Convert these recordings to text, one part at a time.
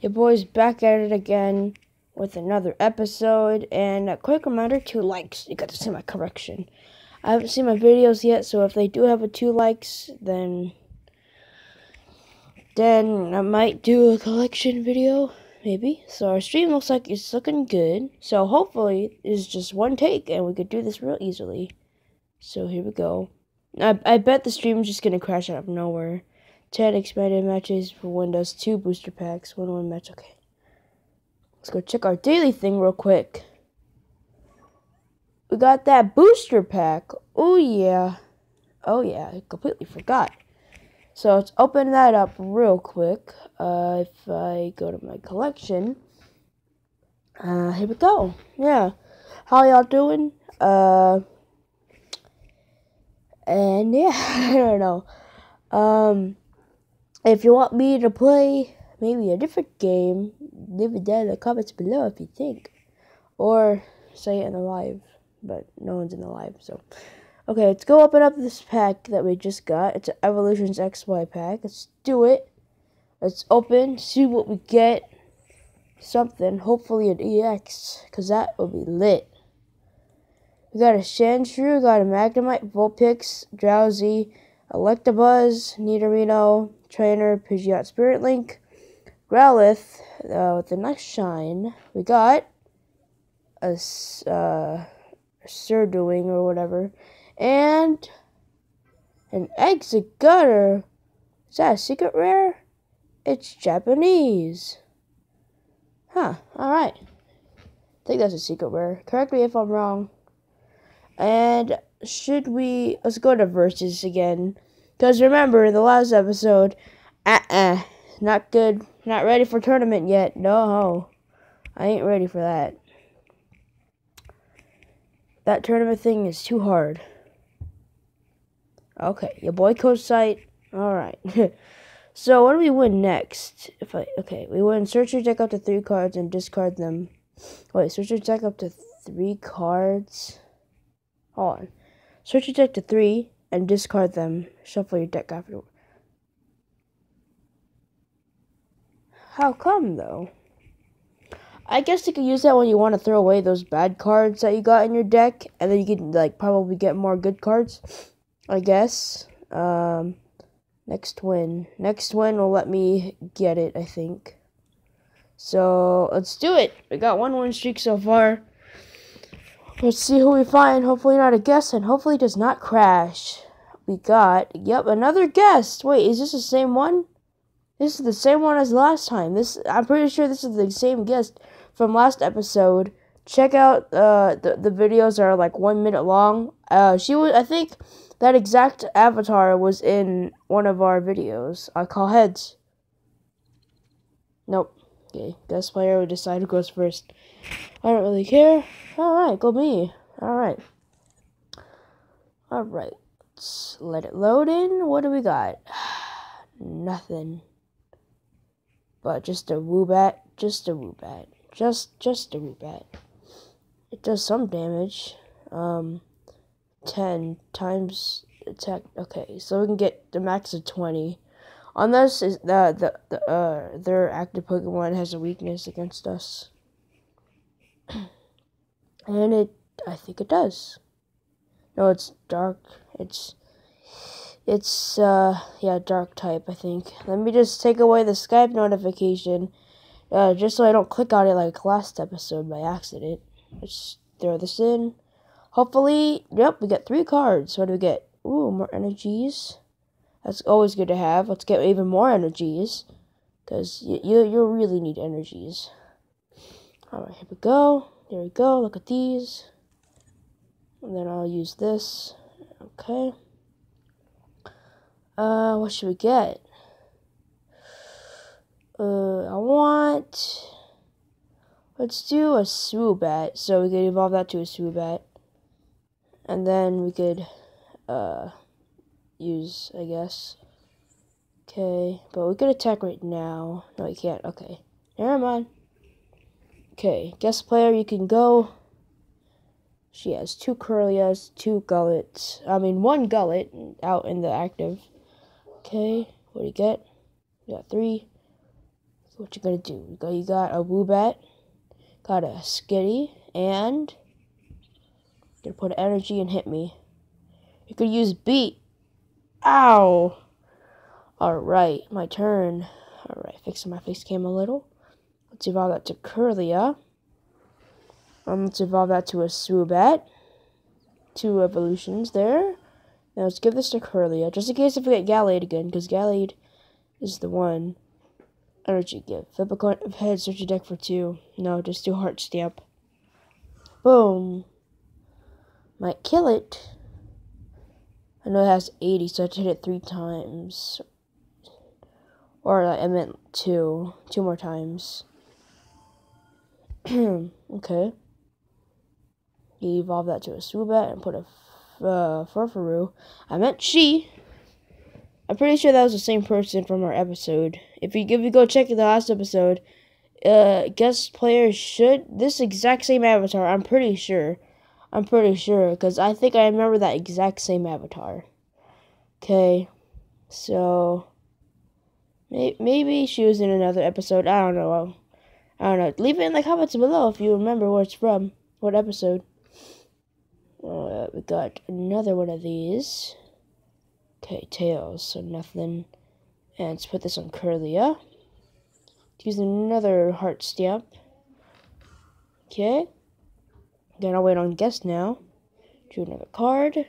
Your boy's back at it again with another episode. And a quick reminder two likes. You got to see my correction. I haven't seen my videos yet, so if they do have a two likes, then. Then I might do a collection video, maybe. So our stream looks like it's looking good. So hopefully it's just one take and we could do this real easily. So here we go. I, I bet the stream is just gonna crash out of nowhere. 10 expanded matches for Windows, 2 booster packs, 1 1 match. Okay. Let's go check our daily thing real quick. We got that booster pack. Oh, yeah. Oh, yeah. I completely forgot. So let's open that up real quick. Uh, if I go to my collection, uh, here we go. Yeah. How y'all doing? Uh, and yeah, I don't know. Um, if you want me to play maybe a different game, leave it down in the comments below if you think. Or say it in the live, but no one's in the live, so. Okay, let's go open up this pack that we just got. It's an Evolutions XY pack. Let's do it. Let's open, see what we get. Something, hopefully an EX, because that would be lit. We got a Sandshrew, got a Magnemite, Vulpix, Drowzee, Electabuzz, Nidorino, Trainer, Pidgeot, Spirit Link, Growlithe, uh, with the nice shine. We got a uh, Surduing or whatever, and an Exeggutor. Is that a secret rare? It's Japanese. Huh, alright. I think that's a secret rare. Correct me if I'm wrong. And should we let's go to verses again. Because remember, in the last episode, uh uh, not good, not ready for tournament yet. No, I ain't ready for that. That tournament thing is too hard. Okay, your boy Kouseite. Alright. so what do we win next? If I okay, we win search your deck up to three cards and discard them. Wait, search your deck up to three cards. Hold on. Search your deck to three and discard them. Shuffle your deck afterward. How come, though? I guess you could use that when you want to throw away those bad cards that you got in your deck, and then you can, like, probably get more good cards. I guess. Um, next win. Next win will let me get it, I think. So, let's do it. We got one win streak so far. Let's see who we find. Hopefully not a guest, and hopefully does not crash. We got, yep, another guest. Wait, is this the same one? This is the same one as last time. This, I'm pretty sure this is the same guest from last episode. Check out uh, the the videos are like one minute long. Uh, she was, I think, that exact avatar was in one of our videos. I call heads. Nope. Okay, guest player. We decide who goes first. I don't really care. Alright, go me. Alright. Alright. Let's let it load in. What do we got? Nothing. But just a Woobat. Just a Woobat. Just just a Woobat. It does some damage. Um 10 times attack. Okay, so we can get the max of 20. Unless is the the, the uh their active Pokemon has a weakness against us. and it I think it does. No, it's dark. It's it's uh yeah, dark type, I think. Let me just take away the Skype notification. Uh just so I don't click on it like last episode by accident. Let's throw this in. Hopefully, yep, we get three cards. What do we get? Ooh, more energies. That's always good to have. Let's get even more energies. Because you, you, you really need energies. Alright, here we go. There we go. Look at these. And then I'll use this. Okay. Uh, what should we get? Uh, I want... Let's do a Swoobat. So we could evolve that to a Swoobat. And then we could, uh, use, I guess. Okay, but we could attack right now. No, you can't. Okay, never mind. Okay, guest player, you can go. She has two Kirlias, two Gullets. I mean, one Gullet out in the active. Okay, what do you get? You got three. What you gonna do? You got, you got a Woobat, got a Skitty, and you're gonna put energy and hit me. You could use Beat. Ow! Alright, my turn. Alright, fixing my face cam a little. Let's evolve that to Kirlia. Um, let's evolve that to a Swoobat. Two evolutions there. Now let's give this to Kirlia, just in case if we get Gallade again, because Gallade is the one. Energy give. Flip a coin of heads, search your deck for two. No, just do heart stamp. Boom. Might kill it. I know it has 80, so I hit it three times. Or I meant two. Two more times. okay. You evolve that to a Swoobat and put a uh, Furfrou. I meant she. I'm pretty sure that was the same person from our episode. If you if you go check the last episode, uh, guest player should this exact same avatar. I'm pretty sure. I'm pretty sure because I think I remember that exact same avatar. Okay, so may, maybe she was in another episode. I don't know. I don't know. Leave it in the comments below if you remember where it's from, what episode. Uh, we got another one of these. Okay, tails, so nothing. And let's put this on Kirlia. Use another heart stamp. Okay. Gonna wait on guest now. Drew another card.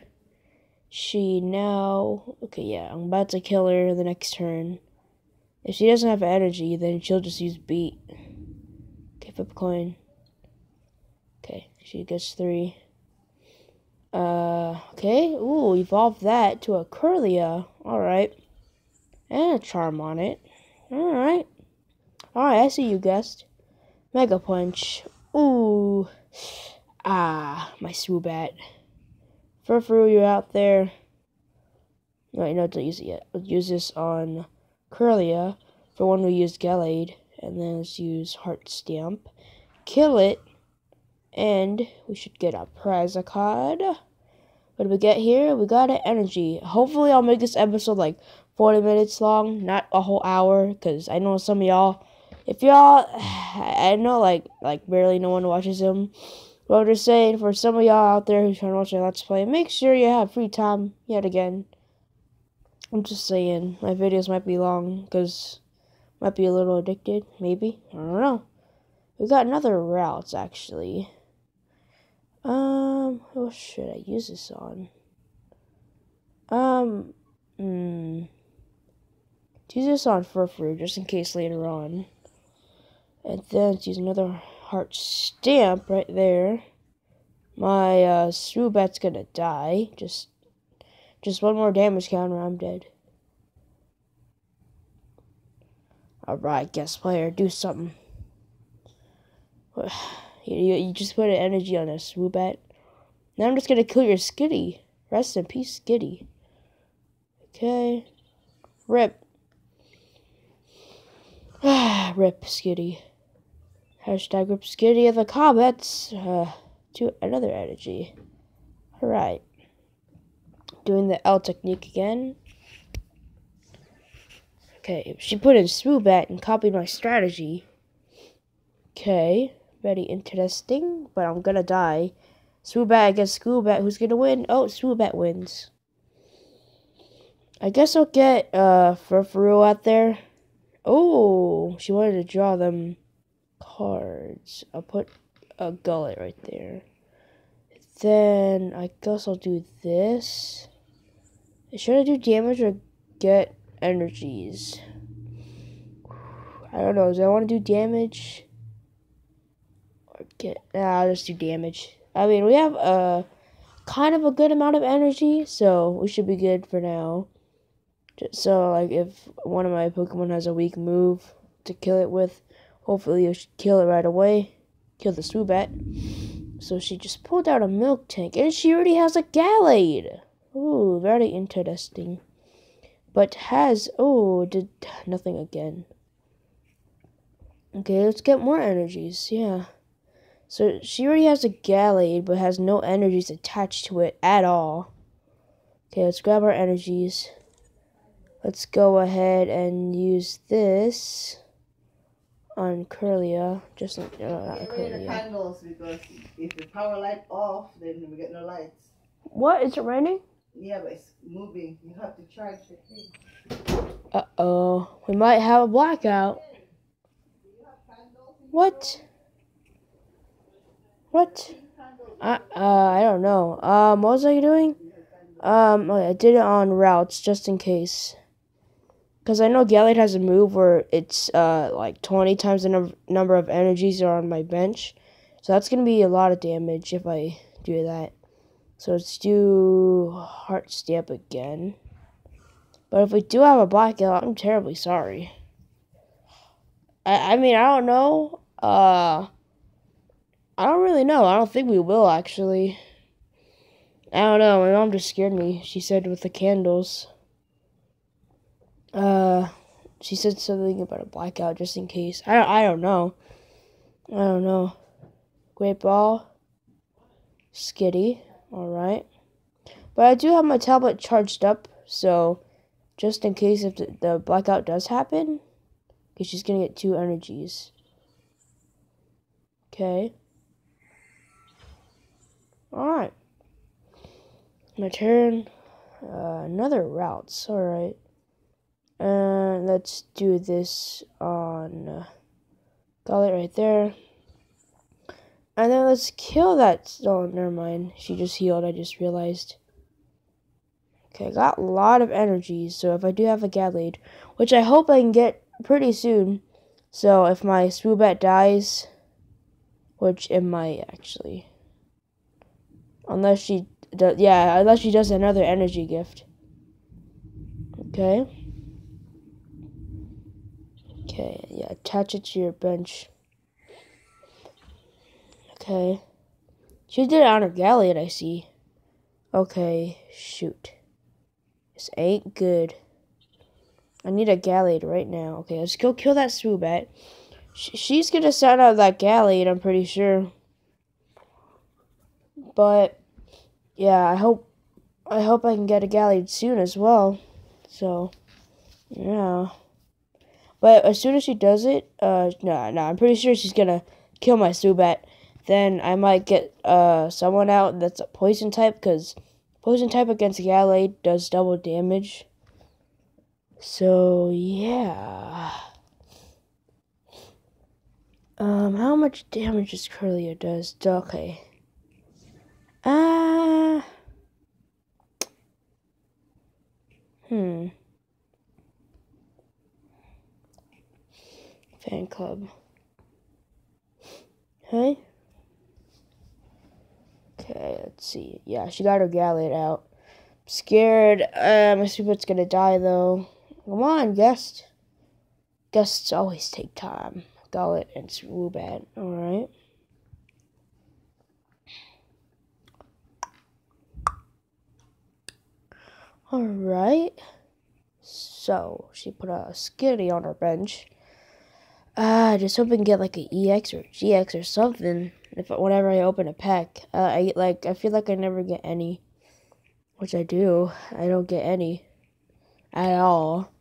She now... Okay, yeah, I'm about to kill her the next turn. If she doesn't have energy, then she'll just use beat. Okay, flip coin. Okay, she gets three. Uh, okay. Ooh, evolve that to a Kirlia. Alright. And a charm on it. Alright. Alright, I see you guessed. Mega Punch. Ooh. Ah, my Swoobat. Furfrou, you're out there. Wait, no, don't use it yet. Let's use this on Kirlia. For one, we use Gallade. And then let's use Heart Stamp. Kill it. And we should get a prize card. What do we get here? We got an energy. Hopefully I'll make this episode like 40 minutes long, not a whole hour, because I know some of y'all, if y'all, I know like, like barely no one watches them. I'm just saying, for some of y'all out there who's trying to watch a Let's Play, make sure you have free time yet again. I'm just saying, my videos might be long, because might be a little addicted, maybe. I don't know. We got another Ralts, actually. Um, what should I use this on? Um, hmm. Use this on Furfrou, just in case later on. And then use another heart stamp right there. My uh, Swoobat's gonna die. Just, just one more damage counter, I'm dead. Alright, guest player, do something. You, you just put an energy on a Swoobat. Now I'm just gonna kill your Skitty. Rest in peace, Skitty. Okay. Rip. Rip Skitty. Hashtag Skitty of the comments. Uh, to another energy. Alright. Doing the L technique again. Okay, she put in Swoobat and copied my strategy. Okay very interesting, but I'm gonna die. Swoobat against Schoolbat, who's gonna win? Oh, Swoobat wins. I guess I'll get uh Furfrou out there. Oh, she wanted to draw them cards. I'll put a gullet right there. Then I guess I'll do this. Should I do damage or get energies? I don't know. Do I want to do damage? Or get, nah, I'll just do damage. I mean, we have a kind of a good amount of energy, so we should be good for now. Just so, like, if one of my Pokemon has a weak move to kill it with, hopefully you should kill it right away. Kill the Swoobat. So she just pulled out a Miltank, and she already has a Gallade. Ooh, very interesting. But has, oh, did nothing again. Okay, let's get more energies, yeah. So she already has a Gallade, but has no energies attached to it at all. Okay, let's grab our energies. Let's go ahead and use this on Kirlia. Just uh, not Get rid the candles because if the power light off, then we get no lights. What? Is it raining? Yeah, but it's moving. You have to charge the thing. Uh oh. We might have a blackout. What? What? I uh I don't know. Um, what was I doing? Um, okay, I did it on Ralts just in case. Cause I know Gallade has a move where it's uh like twenty times the num- number of energies are on my bench, so that's gonna be a lot of damage if I do that. So let's do heart stamp again. But if we do have a blackout, I'm terribly sorry. I I mean I don't know. Uh I don't really know. I don't think we will actually. I don't know. My mom just scared me. She said with the candles. Uh she said something about a blackout just in case. I don't I don't know. I don't know. Great ball. Skitty. Alright. But I do have my tablet charged up, so just in case if the, the blackout does happen, because she's gonna get two energies. Okay. Alright. My turn. Uh, another Ralts. Alright. And let's do this on. Uh, got it right there. And then let's kill that. Oh, never mind. She just healed, I just realized. Okay, I got a lot of energies, so if I do have a Gallade, which I hope I can get pretty soon. So if my Swoobat dies, which it might actually. Unless she does, yeah, unless she does another energy gift. Okay. Okay, yeah, attach it to your bench. Okay. She did it on her Galliot, I see. Okay, shoot. This ain't good. I need a Gallade right now. Okay, let's go kill that Swoobat. Sh- she's gonna sound out that Gallade, I'm pretty sure. But yeah, I hope I hope I can get a Gallade soon as well. So yeah. But as soon as she does it, uh no, no, I'm pretty sure she's gonna kill my Swoobat. Then I might get uh someone out that's a poison type because poison type against Gallade does double damage. So yeah. Um, how much damage does Kirlia does? Okay. Uh Hmm. Fan club. Hey? Okay, let's see. Yeah, she got her Gallade out. Scared. Uh, my Swoobat's gonna die though. Come on, guest. Guests always take time. Gullet and Swoobat. Alright. Alright. So, she put a skitty on her bench. Uh, just hoping to get like a EX or GX or something. If whenever I open a pack, uh, I like I feel like I never get any, which I do. I don't get any at all.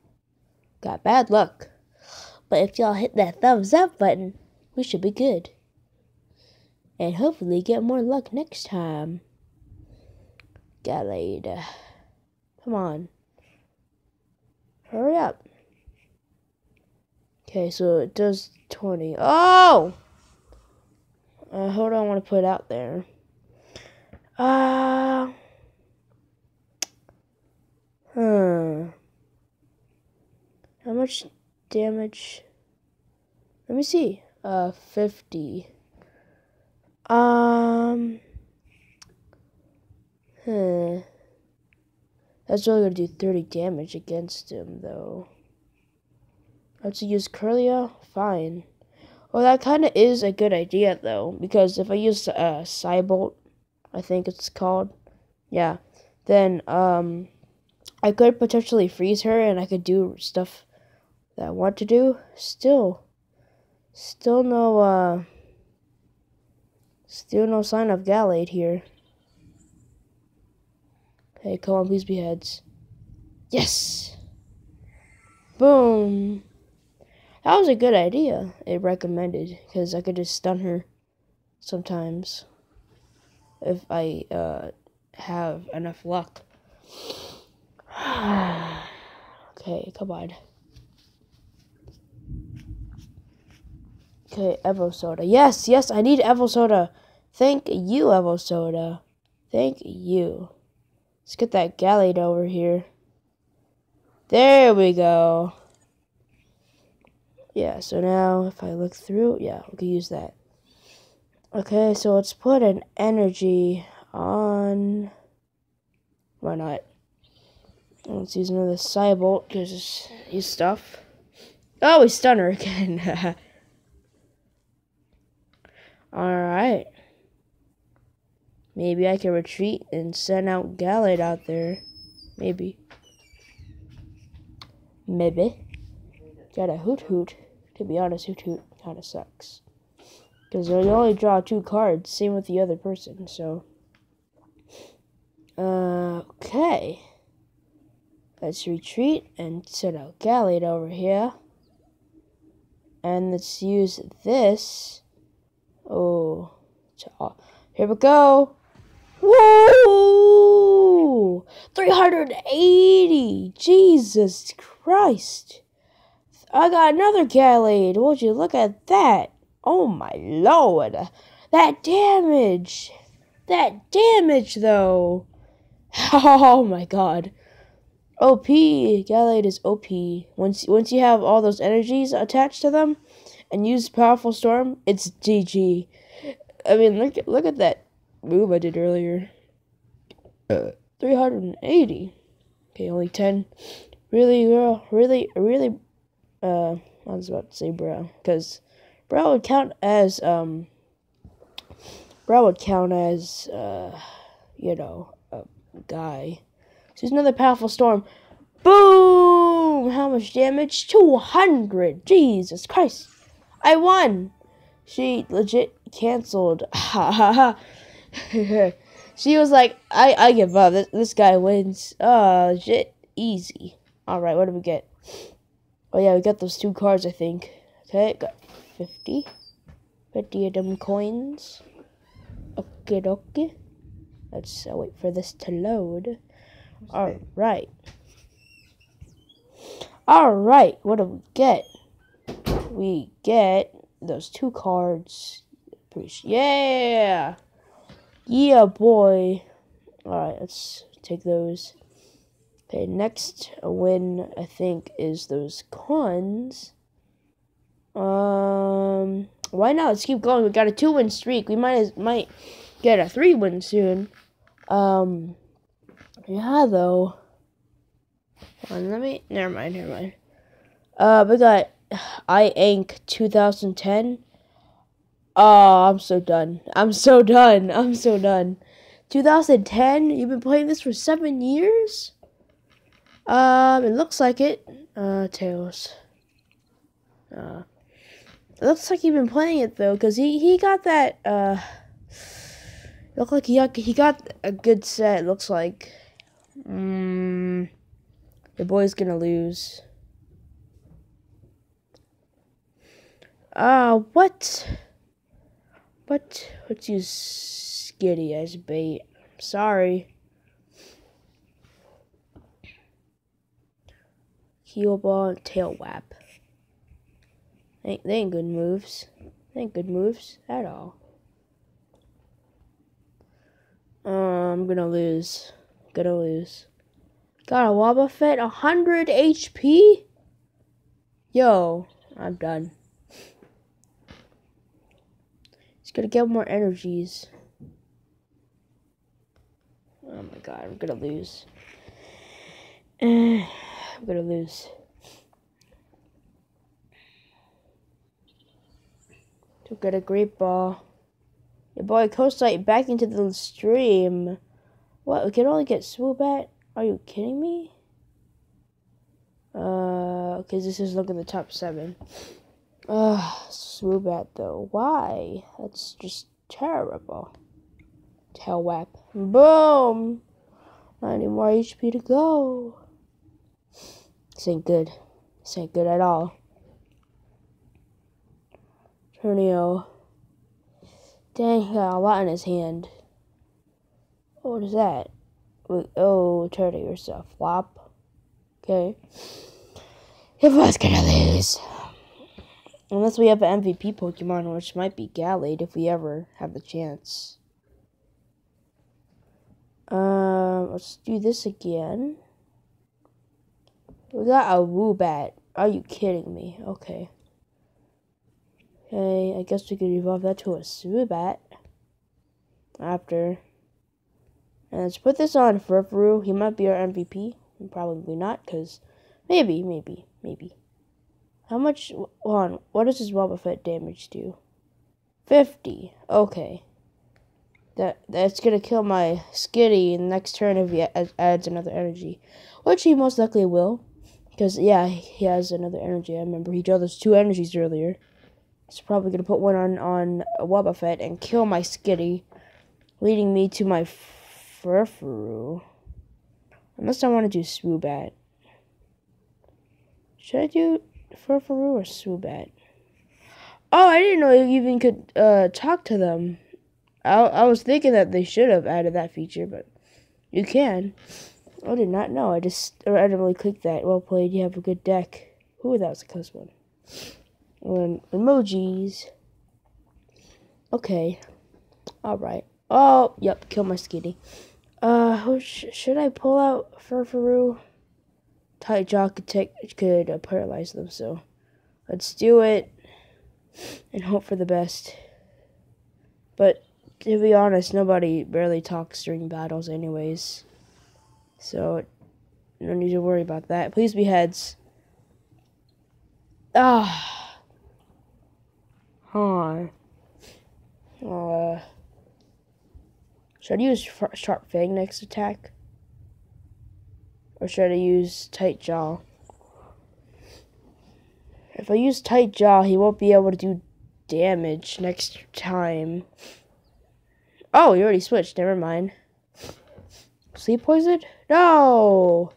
Got bad luck. But if y'all hit that thumbs up button, we should be good. And hopefully get more luck next time. Gallade. Come on. Hurry up. Okay, so it does 20. Oh! Uh, hold on, I want to put out there. Uh. Hmm. How much damage? Let me see. Uh, 50. Um. Hmm. That's only gonna do 30 damage against him, though. Have to use Kirlia? Fine. Well, that kind of is a good idea, though, because if I use uh, Cybolt, I think it's called, yeah, then um, I could potentially freeze her and I could do stuff that I want to do. Still, still no, uh, still no sign of Gallade here. Hey, come on, please be heads. Yes! Boom! That was a good idea. It recommended because I could just stun her sometimes if I uh, have enough luck. okay, come on. Okay, Evo Soda. Yes, yes, I need Evo Soda. Thank you, Evo Soda. Thank you. Let's get that Gallade over here. There we go. Yeah, so now if I look through, yeah, we can use that. Okay, so let's put an energy on. Why not? Let's use another Cybolt because use stuff. Oh, we stun her again. Alright. Maybe I can retreat and send out Gallade out there. Maybe. Maybe. Got a Hoothoot. To be honest, Hoothoot kind of sucks. Because you only draw two cards. Same with the other person, so. Uh, okay. Let's retreat and set out Gallade over here. And let's use this. Oh. Here we go. Whoa! 380! Jesus Christ. I got another Gallade. Would you look at that? Oh my lord. That damage. That damage though. Oh my god. OP. Gallade is OP. Once once you have all those energies attached to them and use powerful storm, it's GG. I mean look look at that move I did earlier. Uh, 380. Okay, only 10. Really, really, really, uh, I was about to say bro, because bro would count as, um, bro would count as, uh, you know, a guy. So there's another powerful storm. Boom! How much damage? 200! Jesus Christ! I won! She legit canceled. Ha ha ha. she was like, I, I give up. This, this guy wins. Oh, shit. Easy. Alright, what do we get? Oh, yeah, we got those two cards, I think. Okay, got 50. 50 of them coins. Okay, okay. Let's uh, wait for this to load. Alright. Alright, what do we get? We get those two cards. Yeah! Yeah, boy. Alright, let's take those. Okay, next win, I think, is those cons. Um, why not? Let's keep going. We got a two-win streak. We might as, might get a three-win soon. Um, yeah, though. On, let me. Never mind. Never mind. Uh, we got I Ink 2010. Oh, I'm so done. I'm so done. I'm so done. 2010? You've been playing this for seven years? Um, it looks like it. Uh, Tails. Uh, it looks like he's been playing it though, cause he he got that. Uh, look like he got he got a good set. Looks like. Mm, the boy's gonna lose. Uh, what? But let's use Skitty as bait. Sorry. Heel ball and tail whap. They ain't, they ain't good moves. They ain't good moves at all. Uh, I'm gonna lose. Gonna lose. Got a Wobbuffet, 100 HP? Yo, I'm done. He's gonna get more energies. Oh my god, I'm gonna lose. I'm gonna lose. To get a great ball. Your boy Kouseite back into the stream. What? We can only get Swoobat? Are you kidding me? Uh, because this is looking at the top seven. Ugh, Swoobat though. Why? That's just terrible. Tail whap. Boom! Not any more HP to go. This ain't good. This ain't good at all. Tornado. Dang, he got a lot in his hand. What is that? Oh, turtle yourself. Flop. Okay. If I was gonna lose. Unless we have an MVP Pokemon, which might be Gallade if we ever have the chance. Um, let's do this again. We got a Woobat. Are you kidding me? Okay. Okay, I guess we could evolve that to a Swoobat. After. And let's put this on Furfrou. He might be our MVP. Probably not, because maybe, maybe, maybe. How much, hold on, what does his Wobbuffet damage do? 50. Okay. That That's gonna kill my Skitty next turn if he adds another energy. Which he most likely will. Because, yeah, he has another energy. I remember he drew those two energies earlier. He's probably gonna put one on, on Wobbuffet and kill my Skitty. Leading me to my Furfrou. Unless I want to do Swoobat. Should I do Furfrou or Swoobat? Oh, I didn't know you even could uh, talk to them. I, I was thinking that they should have added that feature, but you can. I did not know. I just randomly clicked that. Well played. You have a good deck. Ooh, that was a close one. And emojis. Okay. Alright. Oh, yep. Kill my skitty. Uh, sh should I pull out Furfrou? Tight jaw could take could uh, paralyze them. So let's do it and hope for the best. But to be honest, nobody barely talks during battles, anyways. So no need to worry about that. Please be heads. Ah. Huh. Uh. Should I use Sharp Fang next attack? Or should I use Tight Jaw? If I use Tight Jaw, he won't be able to do damage next time. Oh, you already switched. Never mind. Sleep Poison? No!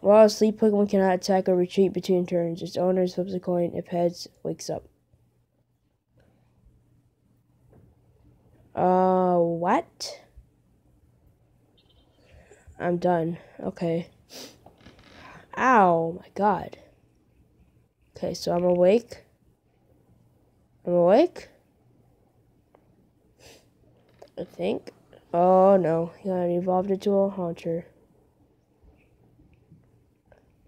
While sleep Pokemon cannot attack or retreat between turns, its owner flips a coin if heads wakes up. Uh, what? I'm done. Okay. Ow, my god. Okay, so I'm awake. I'm awake? I think. Oh no, he got evolved into a haunter.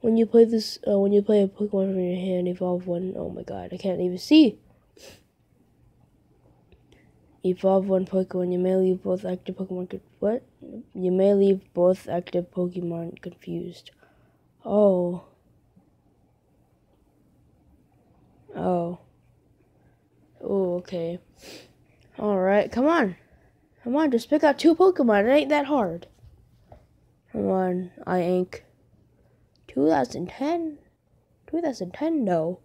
When you play this, uh, when you play a Pokemon from your hand, evolve one. Oh my god, I can't even see. Evolve one Pokemon. You may leave both active Pokemon. what? You may leave both active Pokemon confused. Oh. Oh. Oh, okay. Alright, come on. Come on, just pick out two Pokemon. It ain't that hard. Come on, I Ink. 2010? 2010? No.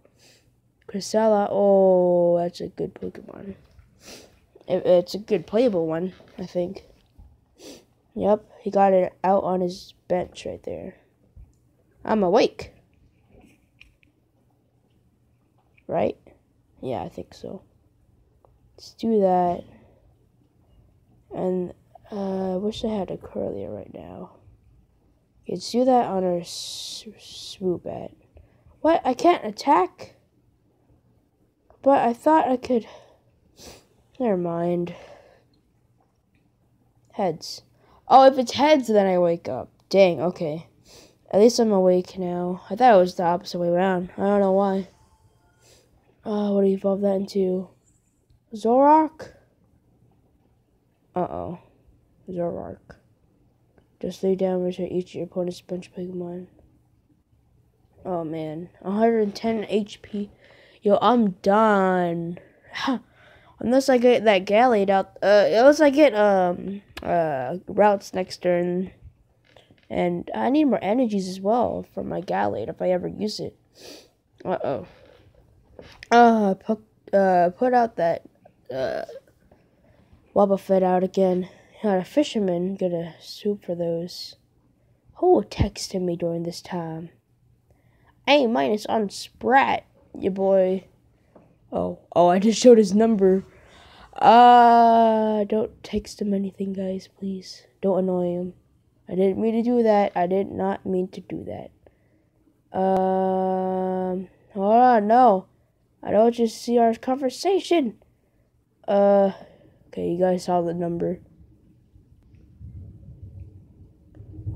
Cresselia. Oh, that's a good Pokemon it's a good playable one, I think. Yep, he got it out on his bench right there. I'm awake. Right? Yeah, I think so. Let's do that. And uh, I wish I had a Kirlia right now. Let's do that on our Swoobat. What? I can't attack? But I thought I could... Never mind. Heads. Oh, if it's heads, then I wake up. Dang, okay. At least I'm awake now. I thought it was the opposite way around. I don't know why. Uh, what do you evolve that into? Zoroark? Uh-oh. Zoroark. Just lay down to each of your opponent's bunch of Pokemon. Oh, man. 110 HP. Yo, I'm done. Unless I get that Gallade out, uh, unless I get, um, uh, Ralts next turn. And I need more energies as well for my Gallade if I ever use it. Uh-oh. Uh, put, uh, put out that, uh, Wobbuffet out again. Not a fisherman gonna soup for those. Who texted me during this time? A minus on Sprat, your boy. Oh, oh, I just showed his number. Uh, don't text him anything, guys, please. Don't annoy him. I didn't mean to do that. I did not mean to do that. Um, hold on, no. I don't just see our conversation. Uh, okay, you guys saw the number.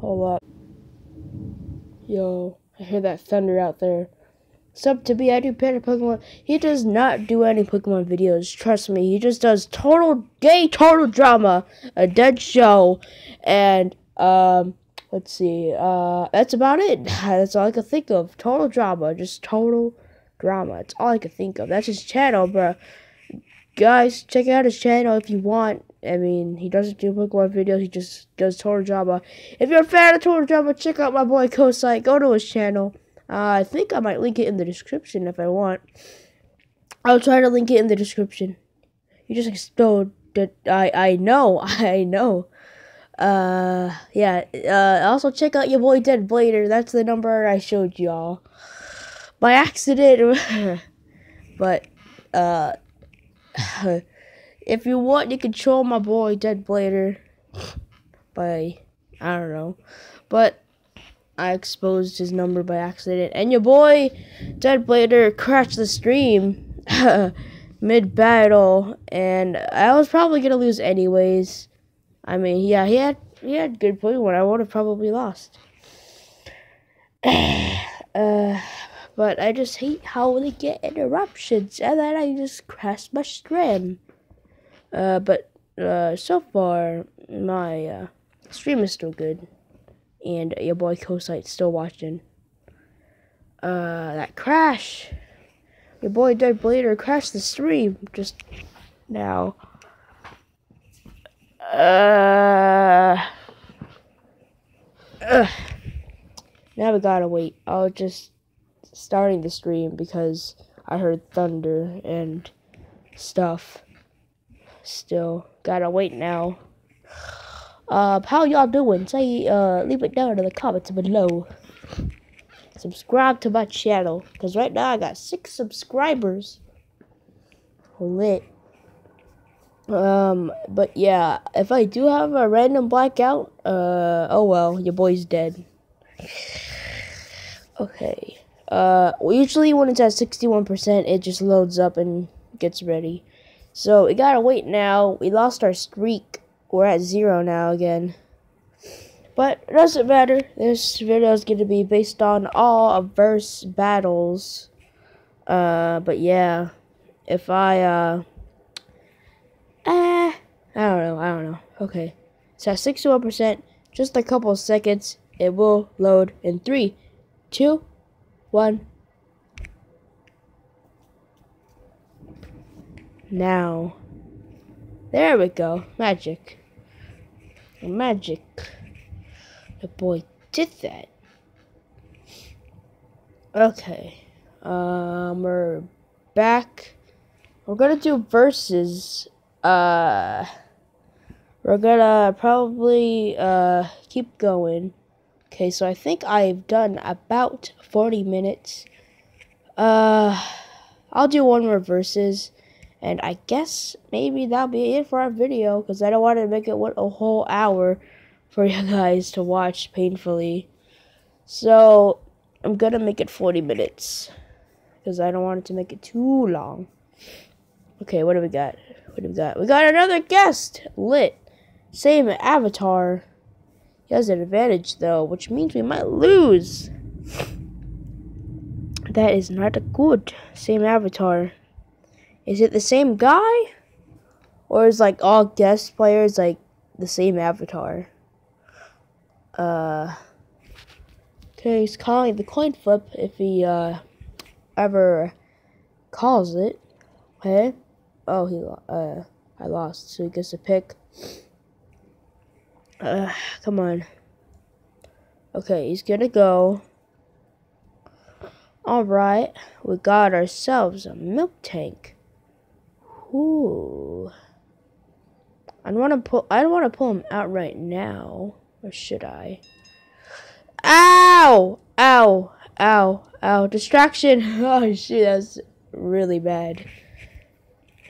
Hold up. Yo, I hear that thunder out there. Sub to be I do better Pokemon. He does not do any Pokemon videos. Trust me. He just does total gay total drama, a dead show, and um let's see. Uh that's about it. That's all I can think of. Total drama. Just total drama. It's all I can think of. That's his channel, bro. Guys, check out his channel if you want. I mean, he doesn't do Pokemon videos. He just does total drama. If you're a fan of total drama, check out my boy Kouseite. Go to his channel. Uh, I think I might link it in the description if I want. I'll try to link it in the description. You just explode. I I know. I know. Uh, yeah. Uh, also check out your boy Dead Blader. That's the number I showed y'all by accident. but uh, if you want, you can troll my boy Dead Blader by I don't know, but I exposed his number by accident, and your boy Dead Blader crashed the stream mid battle, and I was probably gonna lose anyways. I mean, yeah, he had he had good Pokemon. I would have probably lost. uh, but I just hate how they get interruptions, and then I just crash my stream. Uh, but uh, so far my uh, stream is still good and your boy Kouseite's still watching. Uh, that crash. Your boy Dead Blader crashed the stream just now. Uh, uh, now we gotta wait. I'll just starting the stream because I heard thunder and stuff. Still, gotta wait now. Uh, how y'all doing? Say, uh, leave it down in the comments below. Subscribe to my channel, because right now I got six subscribers. Lit. Um, but yeah, if I do have a random blackout, uh, oh well, your boy's dead. Okay. Uh, usually when it's at 61%, it just loads up and gets ready. So we gotta wait now. We lost our streak we're at zero now again. But it doesn't matter. This video is to be based on all of verse battles. Uh, but yeah, if I, uh, eh, I don't know, I don't know. Okay, it's at 61%, just a couple seconds. It will load in three, two, one. Now. There we go. Magic. Magic. The boy did that. Okay. Um, we're back. We're gonna do verses. Uh, we're gonna probably uh keep going. Okay, so I think I've done about 40 minutes. Uh, I'll do one more verses. And I guess maybe that'll be it for our video because I don't want to make it what a whole hour for you guys to watch painfully. So I'm going to make it 40 minutes because I don't want it to make it too long. Okay, what do we got? What do we got? We got another guest! Lit. Same avatar. He has an advantage though, which means we might lose. That is not a good. Same avatar. Is it the same guy? Or is like all guest players like the same avatar? Uh Okay, he's calling the coin flip if he uh ever calls it. Okay. Oh he uh I lost, so he gets to pick. Uh come on. Okay, he's gonna go. Alright, we got ourselves a milk tank. Ooh. I don't want to pull. I don't want to pull him out right now, or should I? Ow! Ow! Ow! Ow! Distraction! Oh shit, that's really bad.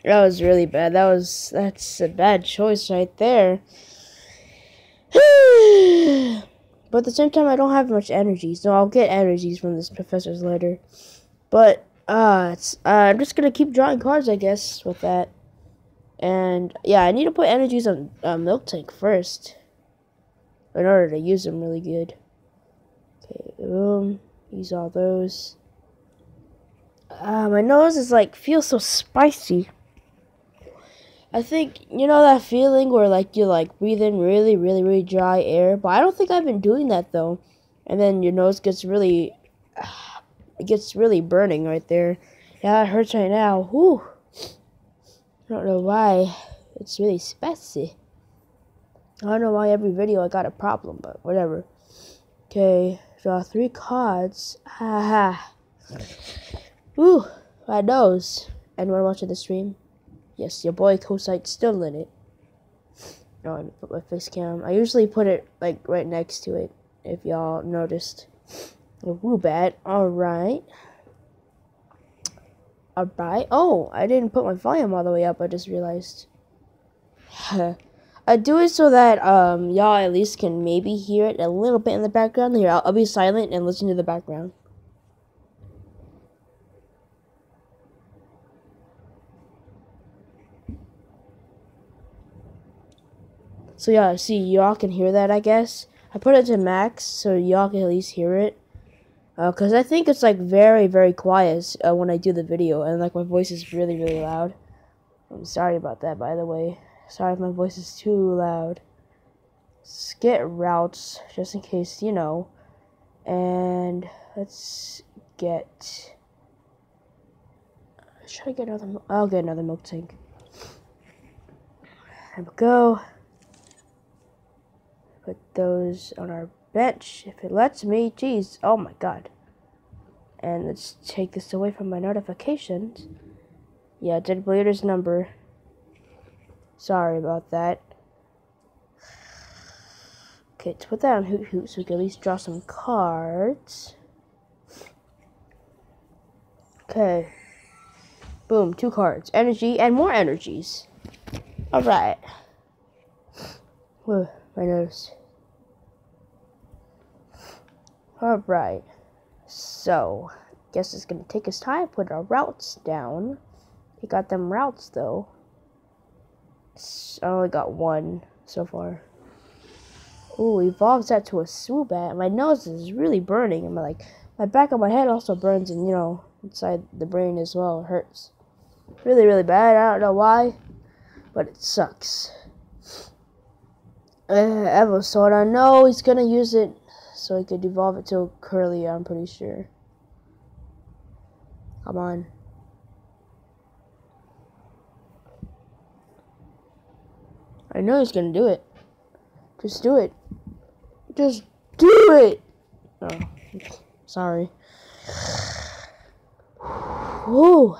That was really bad. That was that's a bad choice right there. but at the same time, I don't have much energy, so I'll get energies from this professor's letter. But uh, it's, uh, I'm just gonna keep drawing cards, I guess, with that. And yeah, I need to put energies on uh, Miltank first in order to use them really good. Okay, boom. Use all those. Uh, my nose is like feels so spicy. I think you know that feeling where like you like breathe in really, really, really dry air, but I don't think I've been doing that though. And then your nose gets really, it gets really burning right there. Yeah, it hurts right now. Whew. I don't know why. It's really spicy. I don't know why every video I got a problem, but whatever. Okay, draw three cards. Ha ha. Ooh, my nose. Anyone watching the stream? Yes, your boy Kouseite's still in it. No, I put my face cam. I usually put it like right next to it, if y'all noticed. Ooh, bad. Alright. Alright. Oh, I didn't put my volume all the way up, I just realized. I do it so that um y'all at least can maybe hear it a little bit in the background. Here, I'll, I'll be silent and listen to the background. So yeah, see, y'all can hear that, I guess. I put it to max so y'all can at least hear it. Because uh, I think it's like very, very quiet uh, when I do the video. And like my voice is really, really loud. I'm sorry about that, by the way. Sorry if my voice is too loud. Get Ralts, just in case, you know. And let's get... Should I get another... I'll get another Miltank. There we go. Put those on our bench if it lets me. Jeez, oh my god. And let's take this away from my notifications. Yeah, Dead Blader's number. Sorry about that. Okay, let's put that on Hoothoot so we can at least draw some cards. Okay. Boom, two cards. Energy and more energies. Alright. My nose. Alright. So, guess it's gonna take us time. Put our Ralts down. We got them Ralts though. I only got one so far. Ooh, evolves that to a Swoobat. My nose is really burning, and my like my back of my head also burns, and you know inside the brain as well. It hurts really, really bad. I don't know why, but it sucks. Uh, Evosoda, I know he's gonna use it so he could evolve it to Kirlia. I'm pretty sure. Come on. I know he's gonna do it. Just do it. Just do it! Oh, sorry. Whew.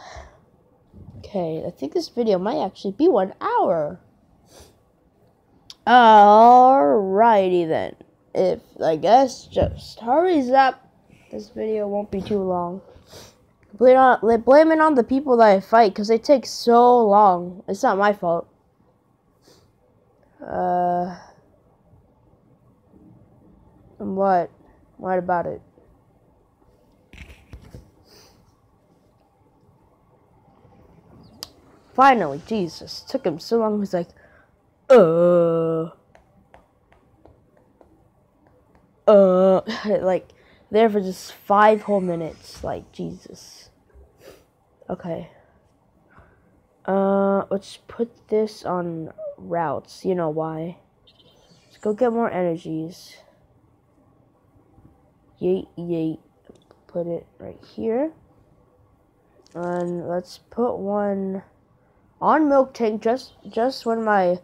Okay, I think this video might actually be one hour. Alrighty then. If, I guess, just hurries up. This video won't be too long. Blame, on, blame it on the people that I fight, because they take so long. It's not my fault. Uh, what? What about it? Finally, Jesus. Took him so long. He's like, uh, uh, like, there for just five whole minutes. Like, Jesus. Okay. Uh, let's put this on Ralts. You know why. Let's go get more energies. Yeet, yeet. Put it right here. And let's put one on Miltank just, just when my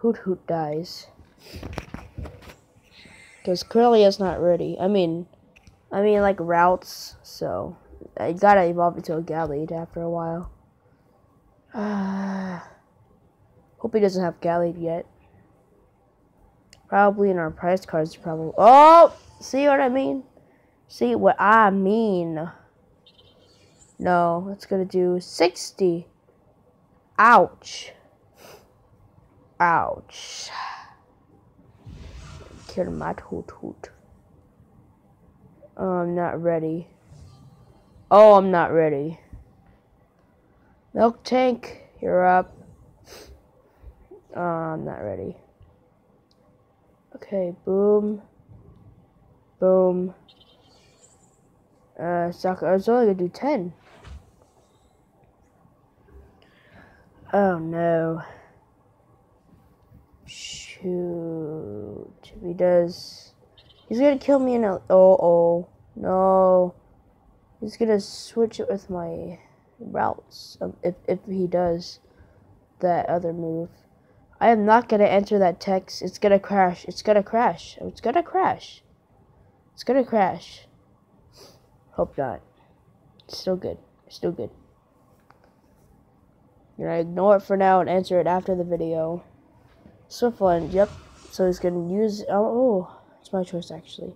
Hoothoot dies. Because Kirlia is not ready. I mean, I mean like Ralts, so I gotta evolve into a Gallade after a while. Hope he doesn't have Gallade yet. Probably in our prize cards, probably. Oh! See what I mean? See what I mean? No, it's gonna do 60. Ouch. Ouch. Kill my hoot hoot. Oh, I'm not ready. Oh, I'm not ready. Miltank, you're up. Oh, I'm not ready. Okay, boom. Boom. Uh, suck. I was only gonna do 10. Oh no. Shoot. If he does. He's gonna kill me in a. Oh, oh. No. He's gonna switch it with my Ralts. If, if he does that other move. I am not gonna enter that text. It's gonna crash. It's gonna crash. Oh, it's gonna crash. It's gonna crash. Hope not. It's still good. It's still good. You're gonna ignore it for now and answer it after the video. Swiftland, yep. So he's gonna use. Oh, oh, it's my choice actually.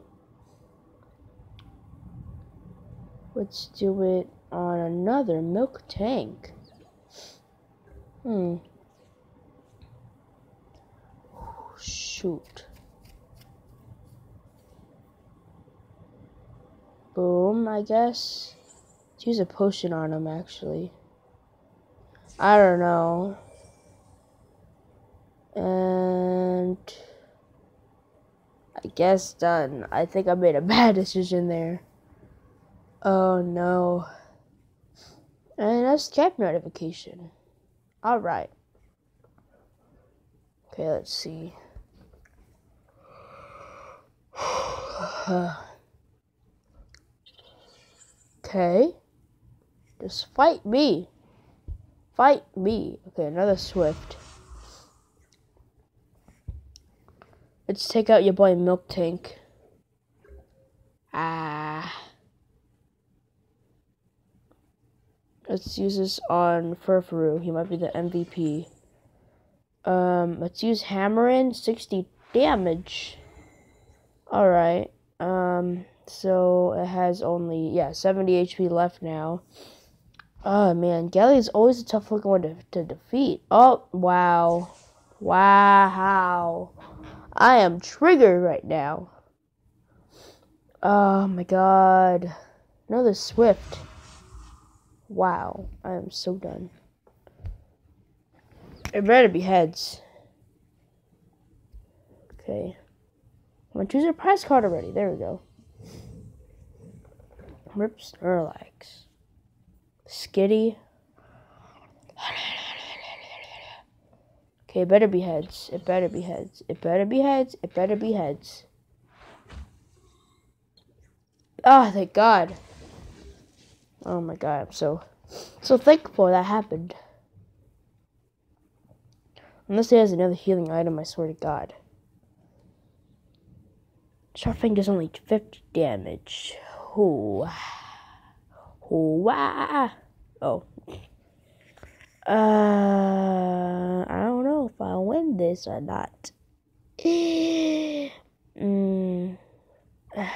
Let's do it on another Miltank. Hmm. Shoot. Boom, I guess. Let's use a potion on him, actually. I don't know. And I guess done. I think I made a bad decision there. Oh no. And that's cap notification. Alright. Okay, let's see. okay. Just fight me. Fight me. Okay, another Swift. Let's take out your boy Miltank. Ah. Let's use this on Furfrou. He might be the MVP. Um, let's use Hammerin. 60 damage. Alright. Um, so it has only, yeah, 70 HP left now. Oh man, Gallade is always a tough looking one to, to defeat. Oh, wow. Wow. I am triggered right now. Oh my god. Another Swift. Wow. I am so done. It better be heads. Okay. I'm gonna choose a prize card already. There we go. Rip Snorlax. Skitty. Okay, it better be heads. It better be heads. It better be heads. It better be heads. Ah, oh, thank God. Oh my God, I'm so, so thankful that happened. Unless he has another healing item, I swear to God. Sharpfang does only 50 damage. Ooh. Wow. Oh. Uh, I don't know if I'll win this or not. mm.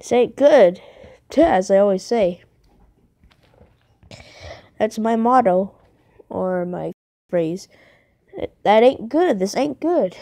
say good, as I always say. That's my motto, or my phrase. That ain't good. This ain't good.